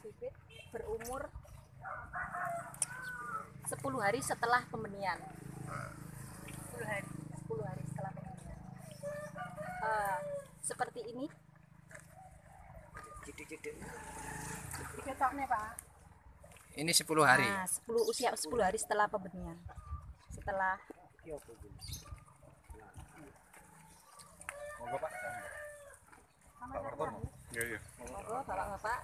bibit berumur 10 hari setelah pembenihan 10 hari 10 hari setelah pembenihan Eh, seperti ini pak Ini 10 hari. Nah, 10 usia 10 hari setelah pembenihan. Setelah Monggo Pak. Pak Martono. Iya iya. monggo Bapak-bapak.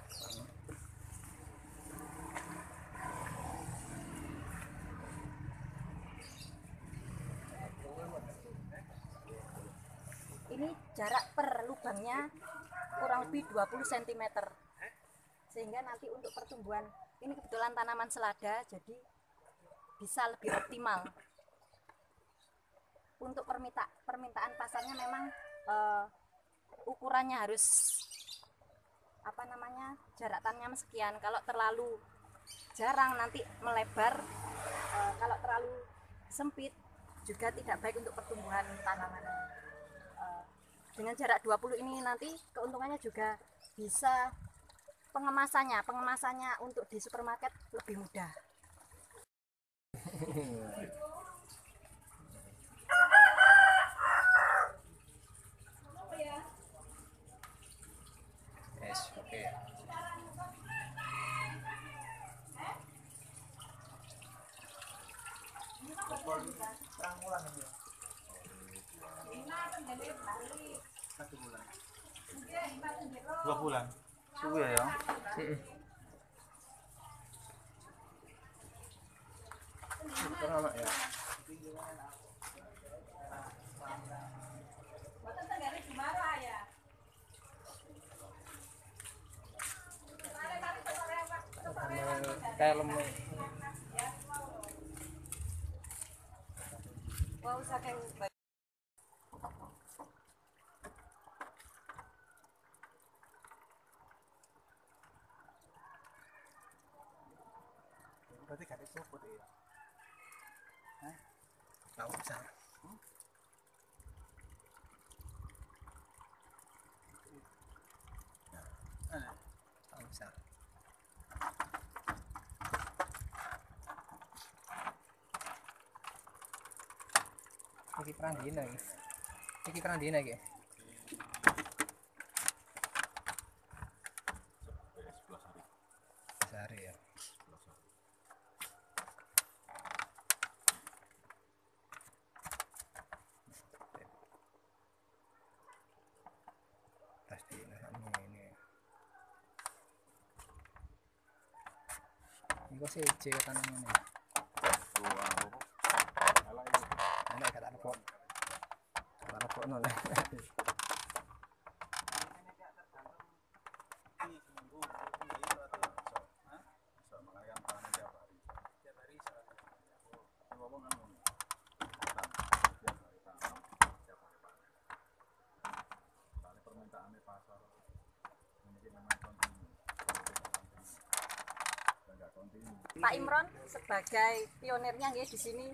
Ini jarak per lubangnya kurang lebih 20 cm. Sehingga nanti untuk pertumbuhan ini kebetulan tanaman selada jadi bisa lebih optimal. Untuk perminta, permintaan pasarnya memang eh, ukurannya harus apa namanya jarak tanam sekian kalau terlalu jarang nanti melebar Eh, kalau terlalu sempit juga tidak baik untuk pertumbuhan tanaman dengan jarak 20 ini nanti keuntungannya juga bisa pengemasannya pengemasannya untuk di supermarket lebih mudah Yes, oke. Dua bulan. Suwe ya. Ya? Telem. wow saking Berarti gak ada copot ya. Enggak usah. Enggak usah. Iki perang dina iki. Iki perang dina iki. Sehari ya. pasti ini ini ini kok sih cewek tanaman ini enak kata apa kata apa nol Pak Imron sebagai pionirnya ya di sini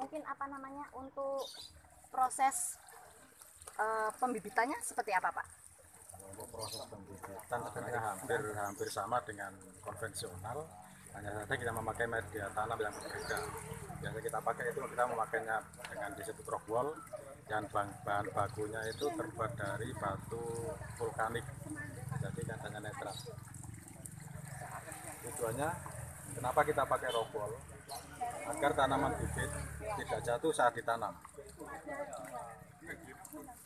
mungkin apa namanya untuk proses eh, pembibitannya seperti apa Pak? Untuk proses pembibitan sebenarnya hampir hampir sama dengan konvensional. Hanya saja kita memakai media tanam yang berbeda. Biasa kita pakai itu kita memakainya dengan disebut rock wall dan bahan, bahan bakunya itu terbuat dari batu vulkanik. Jadi katanya netral. Tujuannya kenapa kita pakai wall? Agar tanaman bibit tidak jatuh saat ditanam.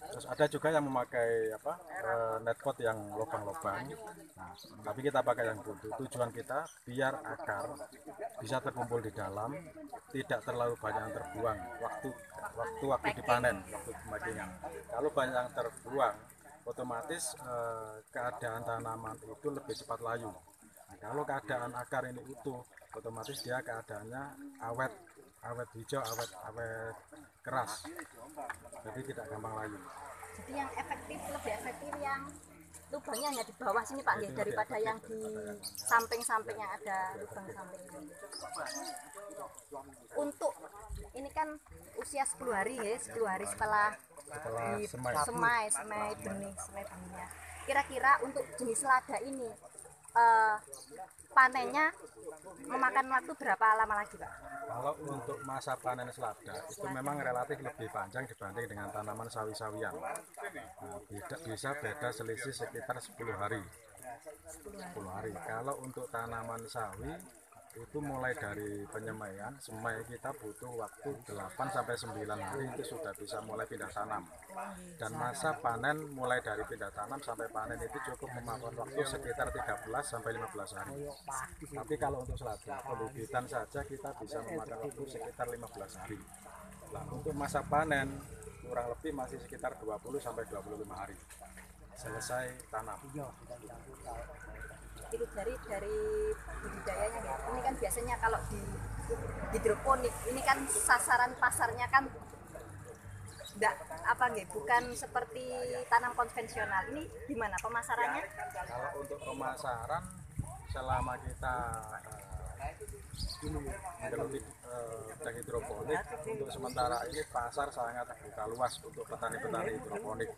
Terus ada juga yang memakai apa eh, net pot yang lubang-lubang. Nah, tapi kita pakai yang buntu. Tujuan kita biar akar bisa terkumpul di dalam, tidak terlalu banyak yang terbuang waktu waktu waktu dipanen, waktu pemakingan. Kalau banyak yang terbuang, otomatis eh, keadaan tanaman itu lebih cepat layu. Nah, kalau keadaan akar ini utuh, otomatis dia keadaannya awet, awet hijau, awet awet keras. Jadi tidak gampang layu. Jadi yang efektif lebih efektif yang lubangnya hanya di bawah sini Pak ya, daripada yang di samping-samping yang ada lubang sampingnya. Untuk ini kan usia 10 hari ya, 10 hari setelah Setelah di semai. semai, semai benih, semai benihnya. kira-kira untuk jenis lada ini eh, panennya memakan waktu berapa lama lagi pak Kalau untuk masa panen selada itu memang relatif lebih panjang dibanding dengan tanaman sawi-sawian. Nah, bisa beda selisih sekitar 10 hari. 10 hari. Kalau untuk tanaman sawi itu mulai dari penyemaian, semai kita butuh waktu 8 sampai 9 hari itu sudah bisa mulai pindah tanam. Dan masa panen mulai dari pindah tanam sampai panen itu cukup memakan waktu sekitar 13 sampai 15 hari. Tapi kalau untuk selada, pembibitan saja kita bisa memakan waktu sekitar 15 hari. Nah, untuk masa panen kurang lebih masih sekitar 20 sampai 25 hari. Selesai tanam. Itu dari dari budidayanya ya ini kan biasanya kalau di hidroponik ini kan sasaran pasarnya kan enggak apa nggih bukan seperti tanam konvensional. Ini gimana pemasarannya? Kalau untuk pemasaran selama kita eh, menggeluti eh, bidang hidroponik untuk sementara ini pasar sangat terbuka luas untuk petani-petani hidroponik.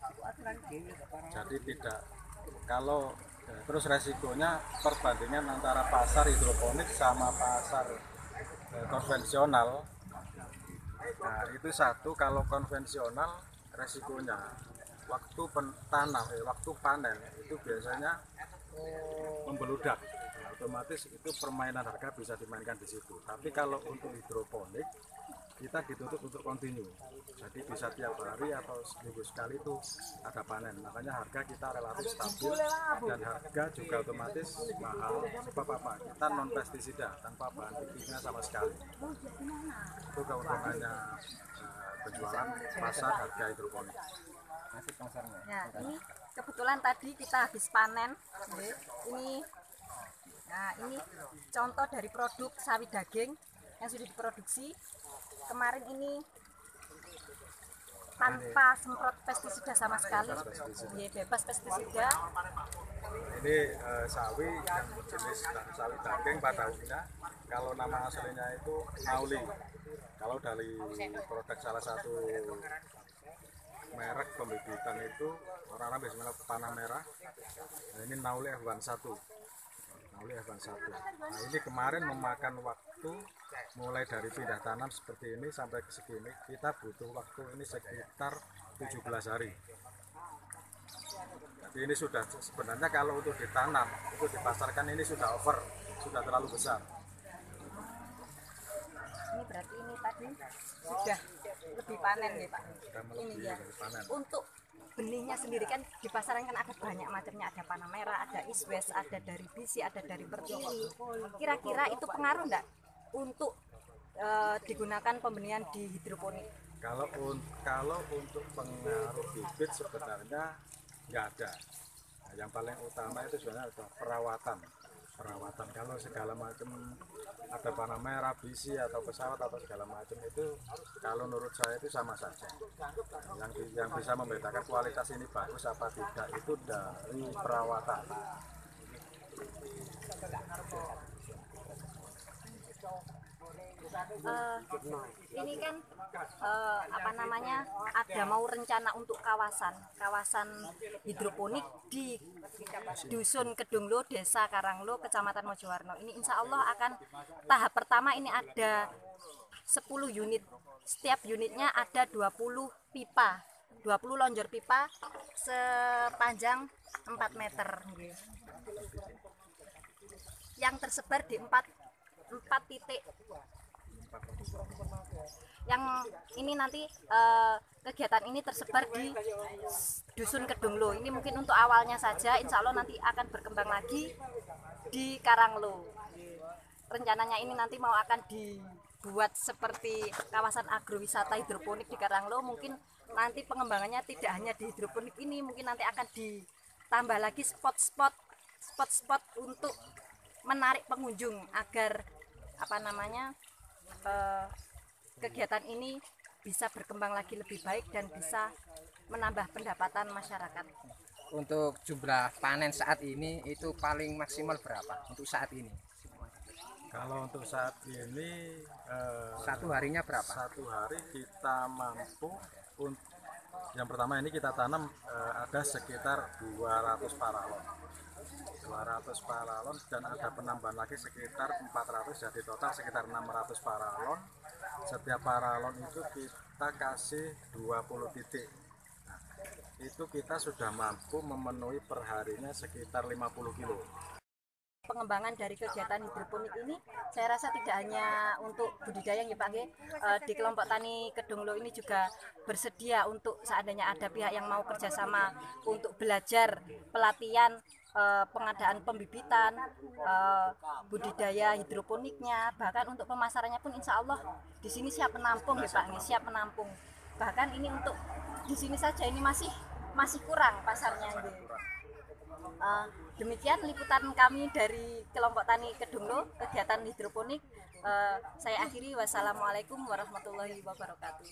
Jadi tidak kalau eh, terus resikonya perbandingan antara pasar hidroponik sama pasar eh, konvensional. Nah itu satu kalau konvensional resikonya waktu tanam, eh, waktu panen itu biasanya membeludak Nah, otomatis itu permainan harga bisa dimainkan di situ tapi kalau untuk hidroponik kita ditutup untuk kontinu jadi bisa tiap hari atau seminggu sekali itu ada panen makanya harga kita relatif stabil dan harga juga otomatis mahal sebab apa kita non pestisida tanpa bahan kimia sama sekali itu keuntungannya eh, penjualan pasar harga hidroponik. Nah, ini kebetulan tadi kita habis panen. nggih. Ini Nah, ini contoh dari produk sawi daging yang sudah diproduksi. Kemarin ini tanpa semprot pestisida sama sekali. Nggih, bebas pestisida. ini eh, sawi yang jenis sawi daging pada umumnya kalau nama aslinya itu nauli kalau dari produk salah satu merek pembibitan itu orang-orang biasanya panah merah nah, ini nauli F1 nauli F1 nah ini kemarin memakan waktu mulai dari pindah tanam seperti ini sampai ke segini kita butuh waktu ini sekitar 17 hari jadi ini sudah sebenarnya kalau untuk ditanam, itu dipasarkan ini sudah over, sudah terlalu besar. Ini berarti ini tadi sudah lebih panen nih, Pak. Sudah Ini ya. panen. Untuk benihnya sendiri kan di pasaran kan ada banyak macamnya, ada panah merah, ada iswes, ada dari bisi, ada dari pertiwi. Kira-kira itu pengaruh enggak untuk eh, digunakan pembenihan di hidroponik? Kalau un- kalau untuk pengaruh bibit sebenarnya nggak ada. Nah, yang paling utama itu sebenarnya adalah perawatan. Perawatan kalau segala macam ada panah merah, bisi atau pesawat atau segala macam itu kalau menurut saya itu sama saja. Yang yang bisa membedakan kualitas ini bagus apa tidak itu dari perawatan. Eh, ini kan eh, apa namanya ada mau rencana untuk kawasan kawasan hidroponik di dusun Kedunglo desa Karanglo kecamatan Mojowarno. Ini insya Allah akan tahap pertama ini ada 10 unit. Setiap unitnya ada 20 pipa 20 lonjor pipa sepanjang 4 meter. Yang tersebar di empat empat titik yang ini nanti eh, kegiatan ini tersebar di dusun Kedunglo ini mungkin untuk awalnya saja insya Allah nanti akan berkembang lagi di Karanglo. Rencananya ini nanti mau akan dibuat seperti kawasan agrowisata hidroponik di Karanglo. Mungkin nanti pengembangannya tidak hanya di hidroponik ini mungkin nanti akan ditambah lagi spot-spot spot-spot untuk menarik pengunjung agar apa namanya eh, kegiatan ini bisa berkembang lagi lebih baik dan bisa menambah pendapatan masyarakat. Untuk jumlah panen saat ini itu paling maksimal berapa untuk saat ini? Kalau untuk saat ini eh, Satu harinya berapa? satu hari kita mampu un- Yang pertama ini kita tanam eh, ada sekitar 200 paralon. 200 paralon dan ada penambahan lagi sekitar 400 jadi total sekitar 600 paralon. Setiap paralon itu kita kasih 20 titik. Nah, itu kita sudah mampu memenuhi perharinya sekitar 50 kilo. Pengembangan dari kegiatan hidroponik ini saya rasa tidak hanya untuk budidaya ya Pak. Eh, di kelompok tani Kedunglo ini juga bersedia untuk seandainya ada pihak yang mau kerjasama untuk belajar pelatihan eh, pengadaan pembibitan eh, budidaya hidroponiknya bahkan untuk pemasarannya pun insya Allah di sini siap menampung ya Pak siap menampung bahkan ini untuk di sini saja ini masih masih kurang pasarnya. Uh, demikian liputan kami dari kelompok tani Kedunglo kegiatan hidroponik. Uh, saya akhiri wassalamualaikum warahmatullahi wabarakatuh.